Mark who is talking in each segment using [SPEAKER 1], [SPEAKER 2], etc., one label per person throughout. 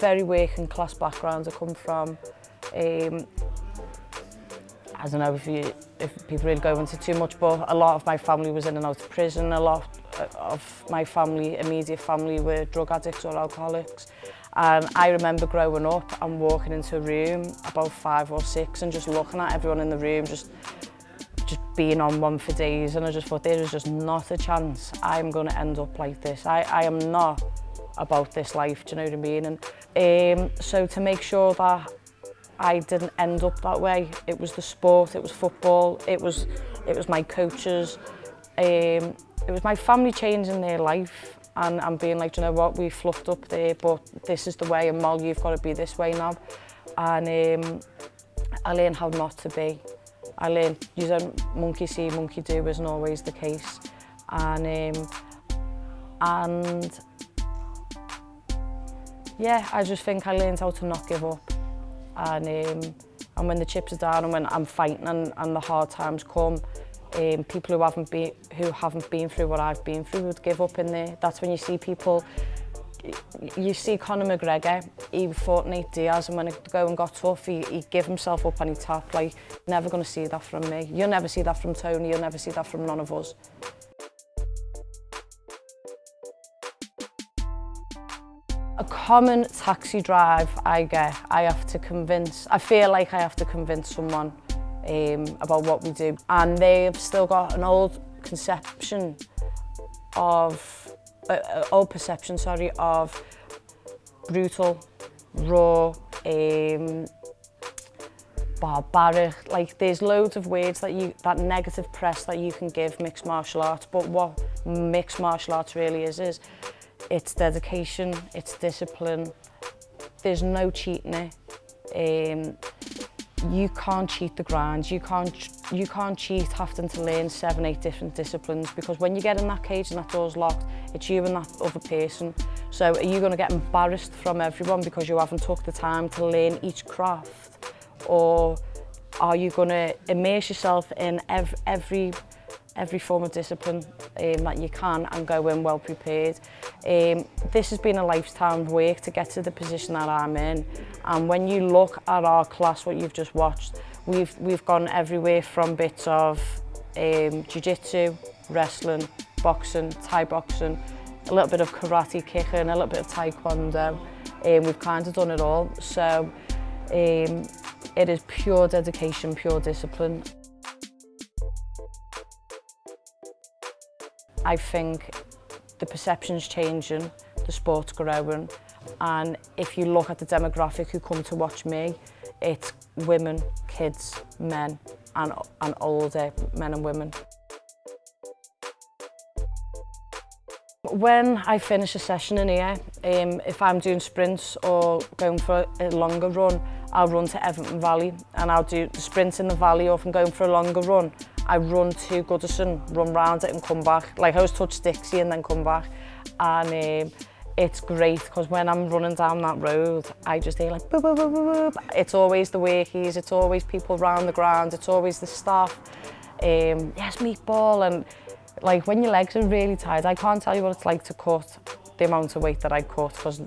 [SPEAKER 1] very working class backgrounds I come from. Um, I don't know if, you, if people really go into too much, but a lot of my family was in and out of prison. A lot of my family, immediate family, were drug addicts or alcoholics. And I remember growing up and walking into a room about five or six and just looking at everyone in the room, just just being on one for days. And I just thought, there is just not a chance I'm going to end up like this. I, I am not about this life, do you know what I mean? And um, so to make sure that I didn't end up that way. It was the sport, it was football, it was it was my coaches, um, it was my family changing their life and, and being like, do you know what, we fluffed up there, but this is the way, and Mol, you've got to be this way now. And um, I learned how not to be. I learned, don't monkey see, monkey do isn't always the case. And, um, and yeah, I just think I learned how to not give up. and um, and when the chips are down and when I'm fighting and, and the hard times come um, people who haven't been who haven't been through what I've been through would give up in there that's when you see people you see Conor McGregor, he fought Nate Diaz and when it go and got tough, he, he give himself up and he tapped. Like, never going to see that from me. You'll never see that from Tony, you'll never see that from none of us. A common taxi drive I get, I have to convince, I feel like I have to convince someone um, about what we do. And they've still got an old conception of uh, uh old perception, sorry, of brutal, raw, um, barbaric. Like there's loads of words that you, that negative press that you can give mixed martial arts, but what mixed martial arts really is, is it's dedication, it's discipline. There's no cheating it. Um, you can't cheat the grind. You can't you can't cheat having to learn seven, eight different disciplines because when you get in that cage and that door's locked, it's you and that other person. So are you going to get embarrassed from everyone because you haven't took the time to learn each craft? Or are you going to immerse yourself in ev every every form of discipline um, that you can and go in well prepared. Um, this has been a lifetime work to get to the position that I'm in and when you look at our class, what you've just watched, we've, we've gone everywhere from bits of um, jiu-jitsu, wrestling, boxing, Thai boxing, a little bit of karate kicking, a little bit of taekwondo. Um, we've kind of done it all. So um, it is pure dedication, pure discipline. I think the perception's changing, the sport's growing, and if you look at the demographic who come to watch me, it's women, kids, men, and, and older men and women. When I finish a session in here, um, if I'm doing sprints or going for a longer run, I'll run to Everton Valley and I'll do the sprint in the valley or if I'm going for a longer run, I run to Goodison, run round it and come back. Like I was touch Dixie and then come back. And um, it's great because when I'm running down that road, I just hear like boop, boop, boop, boop, boop. It's always the workies, it's always people round the ground, it's always the staff. Um, yes, meatball and like when your legs are really tired, I can't tell you what it's like to cut the amount of weight that I cut because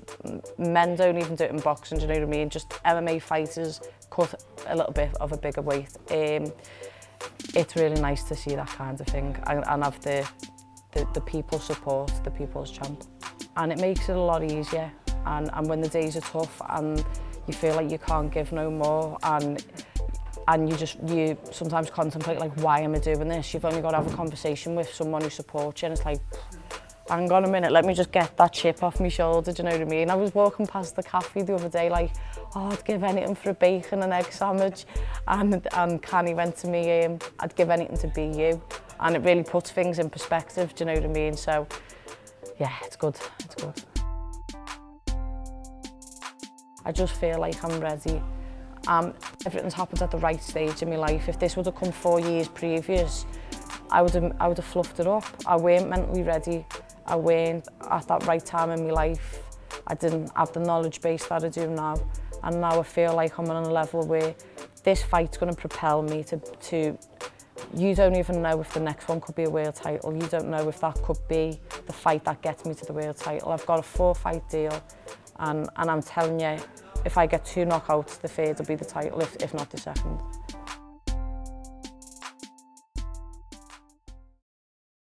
[SPEAKER 1] men don't even do it in boxing, do you know what I mean? Just MMA fighters cut a little bit of a bigger weight. Um, it's really nice to see that kind of thing and, and have the, the, the people support, the people's champ. And it makes it a lot easier. And, and when the days are tough and you feel like you can't give no more and and you just you sometimes contemplate like why am I doing this? You've only got to have a conversation with someone who supports you and it's like hang on a minute let me just get that chip off my shoulder do you know what I mean? I was walking past the cafe the other day like oh I'd give anything for a bacon and egg sandwich and and Canny went to me um, I'd give anything to be you. And it really puts things in perspective do you know what I mean? So yeah it's good it's good. I just feel like I'm ready. Um, everything's happened at the right stage in my life. If this would have come four years previous, I would have, I would have fluffed it up. I weren't mentally ready. I weren't at that right time in my life. I didn't have the knowledge base that I do now. And now I feel like I'm on a level where this fight's going to propel me to, to you don't even know if the next one could be a world title. You don't know if that could be the fight that gets me to the world title. I've got a four fight deal and, and I'm telling you, If I get two knockouts, the third will be the title, if, if not the second.